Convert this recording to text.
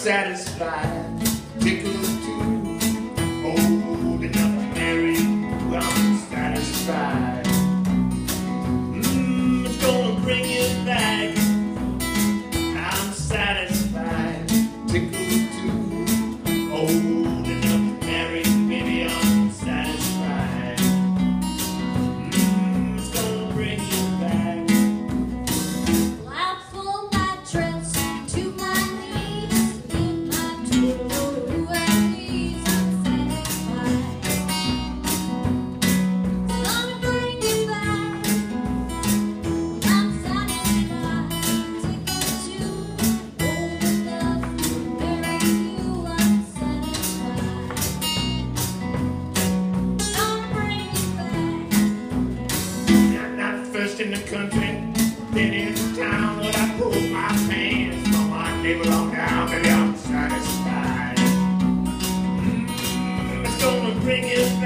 satisfied. Tickled too, old enough marry. I'm satisfied. Mm, it's gonna bring you back. I'm satisfied. Tickled too, old in the country. Then in the town that I pulled my pants from my neighbor on down, baby, I'm satisfied. It's gonna bring you.